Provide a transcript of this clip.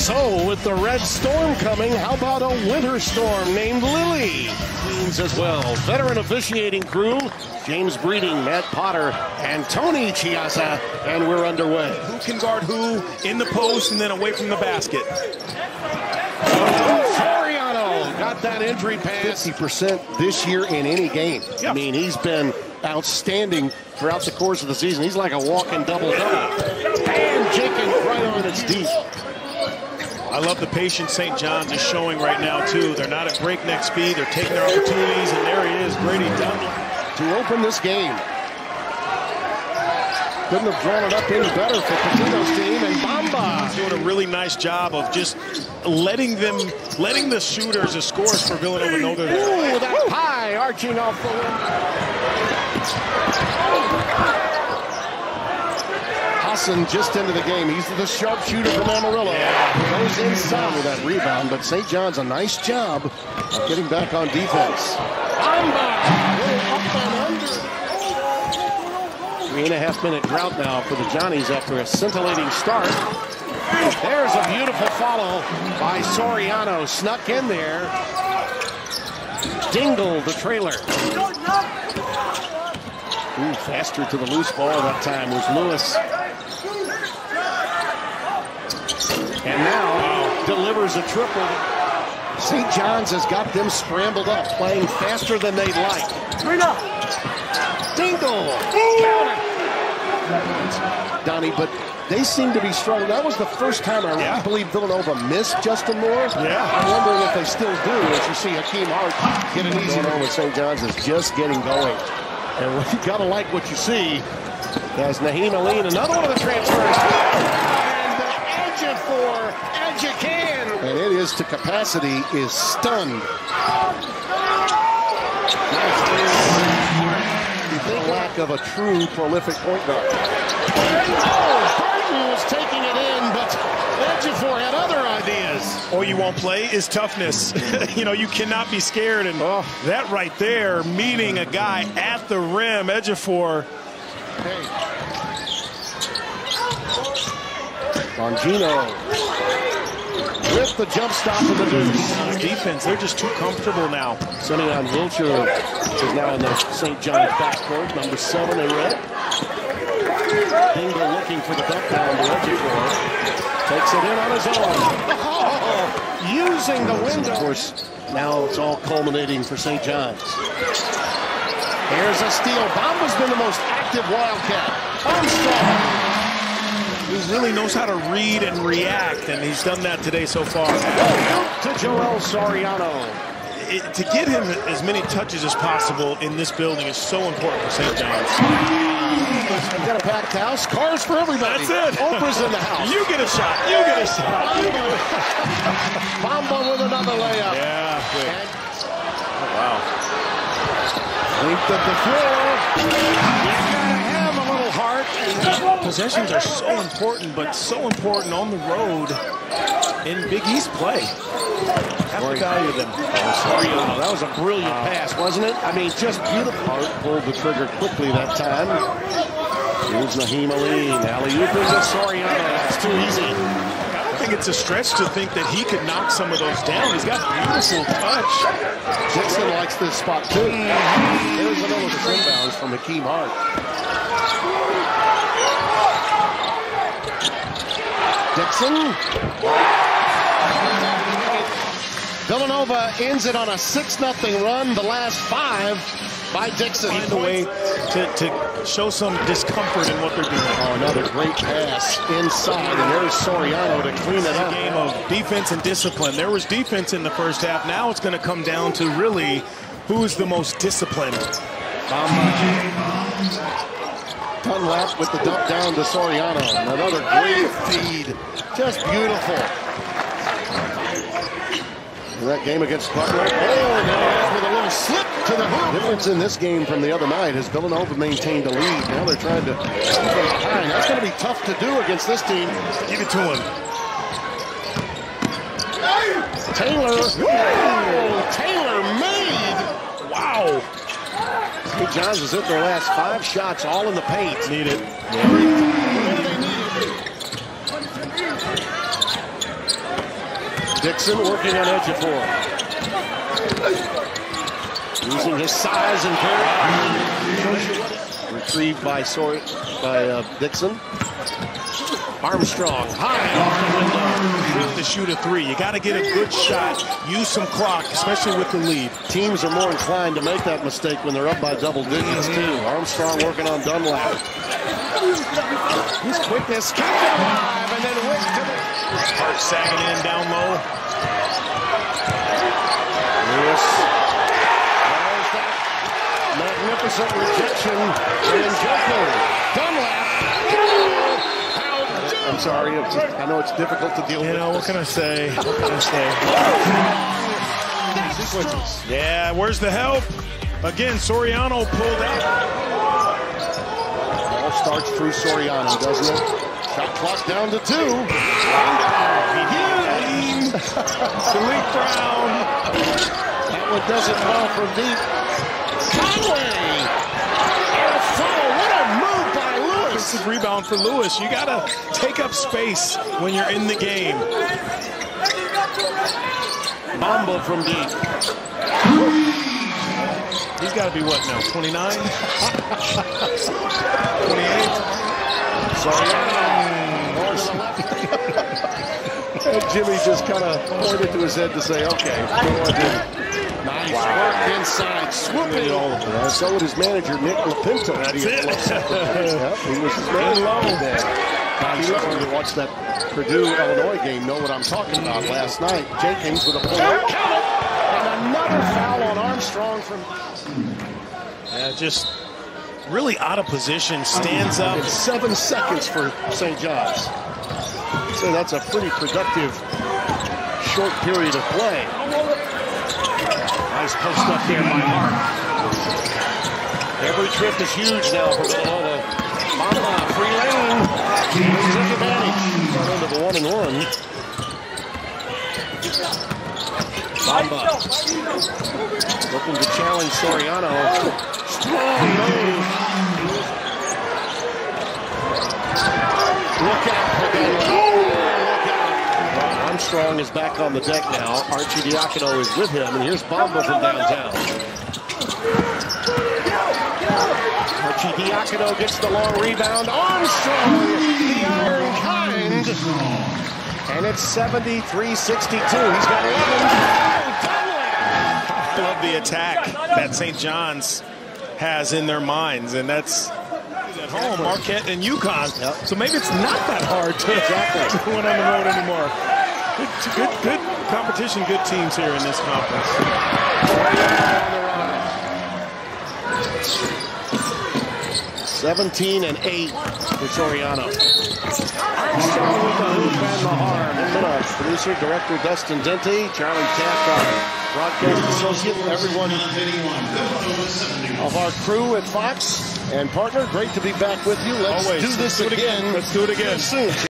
So, with the red storm coming, how about a winter storm named Lily? Queens as well. Veteran officiating crew, James Breeding, Matt Potter, and Tony Chiasa, and we're underway. Who can guard who in the post and then away from the basket? Soriano got that entry pass. 50% this year in any game. I mean, he's been outstanding throughout the course of the season. He's like a walking double-double. And Jenkins right on its deep. I love the patience St. John's is showing right now, too. They're not at breakneck speed. They're taking their opportunities, and there he is, Grady Dunlap. To open this game. Couldn't have drawn it up any better for Pitino's team, and Bamba. Doing a really nice job of just letting them, letting the shooters, the scores for Villanova know they're there. Ooh, that high arching off the Just into the game. He's the sharpshooter from Amarillo. Yeah. Goes inside with that rebound, but St. John's a nice job of getting back on defense. Bamba! Up and under. Three and a half minute drought now for the Johnnies after a scintillating start. There's a beautiful follow by Soriano. Snuck in there. Dingle, the trailer. Ooh, faster to the loose ball that time was Luis. And now delivers a triple. St. John's has got them scrambled up, playing faster than they'd like. Dingle! Donnie, but they seem to be struggling. That was the first time I really believe Villanova missed Justin Moore. Yeah. I'm wondering if they still do as you see Hakim Hart get an easy one with St. John's is just getting going. And you gotta like what you see as Nahiem Alleyne, another one of the transfers. And it for edge you can. And it is to capacity is stunned. The lack of a true prolific point guard. Oh, Burton was taking it in, but Ejiofor had other ideas. All you won't play is toughness. you know, you cannot be scared. And Oh. that right there, meeting a guy at the rim, Ejiofor, Hey. Longino with the jump stop of the defense, they're just too comfortable now. Simeon Wilcher is now in the St. John's backcourt, number seven in red. Dingle looking for the dump down to Ejiofor. Takes it in on his own. Oh, using the window. Of course, now it's all culminating for St. John's. Here's a steal. Bamba's been the most active Wildcat. Armstrong. He really knows how to read and react, and he's done that today so far. To Joel Soriano. It- to get him as many touches as possible in this building is so important for St. John's. We've got a packed house. Cars for everybody. That's it. Oprah's in the house. You get a shot. You get a shot. Bamba with another layup. Yeah. And oh, Wow. length of the floor. You gotta have a little heart. Possessions are so important, but so important on the road in Big East play. Have to value them. Soriano, that was a brilliant pass, wasn't it? I mean, just beautiful. Hart pulled the trigger quickly that time. Here's Nahiem Alleyne. Alley-oop into Soriano. That's too easy. I don't think it's a stretch to think that he could knock some of those down. He's got beautiful touch. Dixon likes this spot too. There's another inbounds from Hakim Hart. Dixon. Villanova ends it on a 6-0 run. The last five by Dixon. Find a way to, to show some discomfort in what they're doing. Oh, another great pass inside, and there's Soriano to clean it It's a up. game of defense and discipline. There was defense in the first half. Now it's going to come down to really who's the most disciplined. Dunlap with the dump down to Soriano. Another great feed. Just beautiful. In that game against Butler. Oh, now with a little slip to the hoop. Difference in this game from the other night is Villanova maintained a lead. Now they're trying to keep them behind. That's going to be tough to do against this team. Give it to him. Taylor. Oh, Taylor made. Wow. St. John's has hit their last five shots all in the paint. Need it. What do they need? Dixon working on Ejiofor, Using his size and carry. Retrieved by Sor by uh, Dixon. Armstrong high off the window. To shoot a three, you got to get a good shot. Use some clock, especially with the lead. Teams are more inclined to make that mistake when they're up by double digits mm-hmm. too. Armstrong working on Dunlap. His quickness kept it alive and then went to the Hart sagging in down low. There's that magnificent rejection and Joko. Dunlap. I'm sorry. It's just, I know it's difficult to deal You with. know, what can I say? What can I say? sequences. Yeah, where's the help? Again, Soriano pulled out. All starts through Soriano, doesn't it? Shot clock down to two. Malik Brown. That one doesn't fall from deep. Conway! And a foul. What a move by Luis. Offensive rebound for Luis. You got to take up space when you're in the game. Bamba from deep. He's got to be what now? 29? 28? Soriano. Ball to the left. And Jimmy just kind of pointed to his head to say, okay, what do I do? Nice work inside, swooping all of that. So would his manager, Nick Lapinto. That's be it. yep, he was his manager. Tom Summer who watched that Purdue-Illinois game know what I'm talking about last night. Jenkins with a pull. And another foul on Armstrong from Yeah, just really out of position. Stands up. in seven seconds for St. John's. So that's a pretty productive short period of play. Nice post up there by Mark. Every trip is huge now for Villanova. Uh, Bamba, free lane. Took advantage. Into the one and one. Bamba. Looking to challenge Soriano. Strong move. Look out. Armstrong is back on the deck now. Archie Diacono is with him, and here's Bamba from downtown. Archie Diacono gets the long rebound. Armstrong, the iron kind. And it's 73-62. He's got 11. I love the attack that St. John's has in their minds, and that's at home, Marquette and UConn. Yep. So maybe it's not that hard to Exactly. to win on the road anymore. Good, good, good competition, good teams here in this conference. 17 and 8 for Soriano. Armstrong with the hoop and the harm. In minutes, producer, director Dustin Dente, Charlie Taft, our broadcast associate, everyone of our crew at Fox and partner. Great to be back with you. Let's Always. do this Let's do it again. again. Let's do it again. Soon.